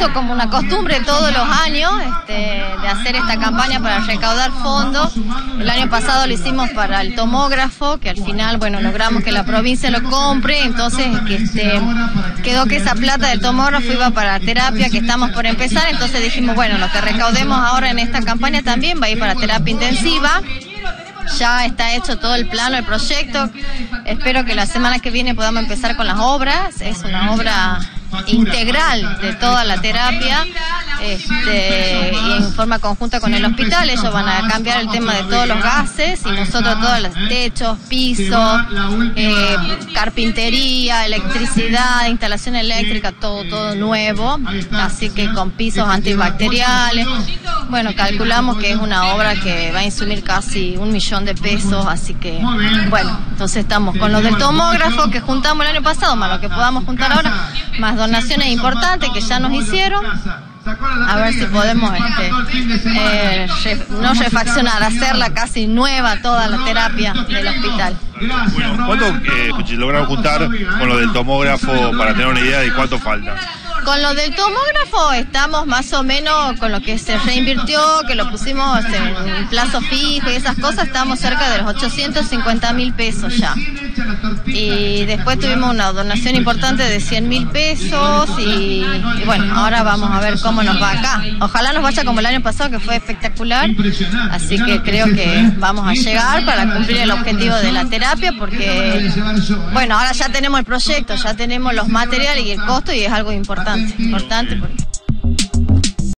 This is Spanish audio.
hizo como una costumbre todos los años este, de hacer esta campaña para recaudar fondos. El año pasado lo hicimos para el tomógrafo, que al final, bueno, logramos que la provincia lo compre, entonces este, quedó que esa plata del tomógrafo iba para terapia, que estamos por empezar, entonces dijimos, bueno, lo que recaudemos ahora en esta campaña también va a ir para terapia intensiva ya está hecho todo el plano, el proyecto. Espero que la semana que viene podamos empezar con las obras. Es una obra integral de toda la terapia este, y en forma conjunta con el hospital. Ellos van a cambiar el tema de todos los gases y nosotros todos los techos, pisos, eh, carpintería, electricidad, instalación eléctrica, todo, todo nuevo. Así que con pisos antibacteriales. Bueno, calculamos que es una obra que va a insumir casi un millón de pesos, así que bueno, entonces estamos con lo del tomógrafo que juntamos el año pasado, más lo que podamos juntar ahora, más donaciones importantes que ya nos hicieron. A ver si podemos, este, eh, no refaccionar, hacerla casi nueva toda la terapia del hospital. ¿cuánto eh, lograron juntar con lo del tomógrafo para tener una idea de cuánto falta? Con lo del tomógrafo estamos más o menos con lo que se reinvirtió, que lo pusimos en plazo fijo y esas cosas, estamos cerca de los 850 mil pesos ya. Y después tuvimos una donación importante de 100 mil pesos y, bueno, ahora vamos a ver cómo nos va acá. Ojalá nos vaya como el año pasado, que fue espectacular. Así que creo que vamos a llegar para cumplir el objetivo de la terapia porque, bueno, ahora ya tenemos el proyecto, ya tenemos los materiales y el costo y es algo importante importante, importante porque